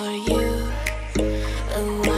for you.